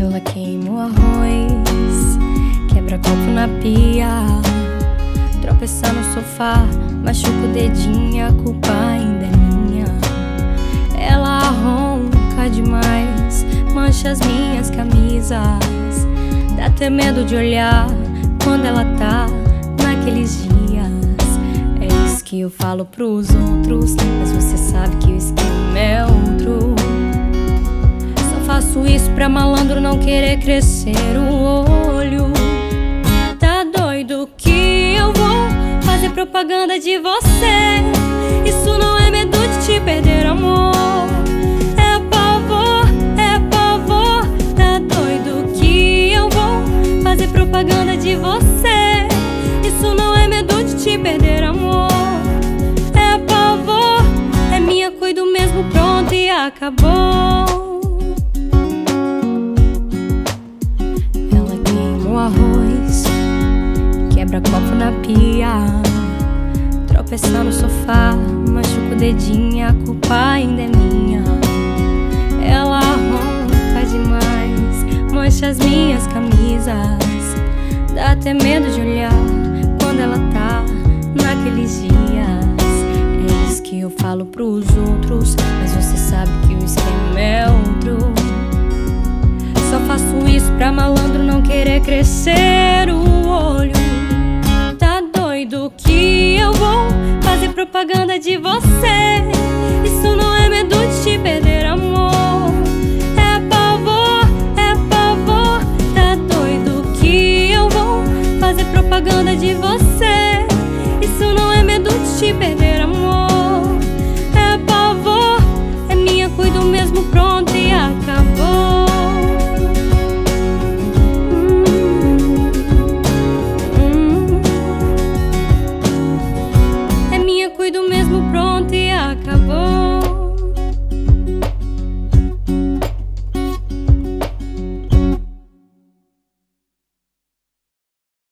Ela queima o arroz, quebra copo na pia, tropeça no sofá, machuca o dedinho, a culpa ainda é minha. Ela ronca demais, mancha as minhas camisas, dá até medo de olhar quando ela tá naqueles dias. É isso que eu falo pros outros, mas você sabe que o esquema é outro. Pra malandro não querer crescer o olho. Tá doido que eu vou fazer propaganda de você. Isso não é medo de te perder, amor. É pavor, é pavor. Tá doido que eu vou fazer propaganda de você. Isso não é medo de te perder, amor. É pavor, é minha, cuido mesmo, pronto e acabou. Quebra copo na pia. Tropeça no sofá, machuca o dedinho, a culpa ainda é minha. Ela ronca demais, mancha as minhas camisas. Dá até medo de olhar quando ela tá naqueles dias. É isso que eu falo pros outros, mas você sabe que o esquema é outro. Só faço isso pra malandro não querer crescer propaganda de você. Isso não é medo de te perder, amor. É pavor, é pavor. Tá doido que eu vou fazer propaganda de você. Isso não é medo de te perder, amor. É pavor, é minha, cuido mesmo, pronto e acabou.